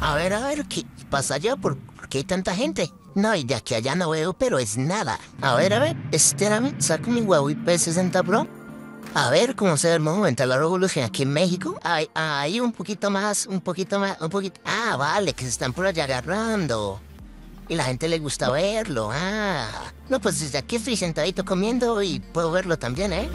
A ver, a ver, ¿qué pasa allá? ¿Por qué hay tanta gente? No, y de aquí allá no veo, pero es nada. A ver, a ver, este espérame, saco mi Huawei P60 Pro. A ver cómo se ve el momento de la revolución aquí en México. Hay, hay un poquito más, un poquito más, un poquito. Ah, vale, que se están por allá agarrando. Y la gente le gusta verlo. Ah, no, pues desde aquí estoy sentadito comiendo y puedo verlo también, ¿eh?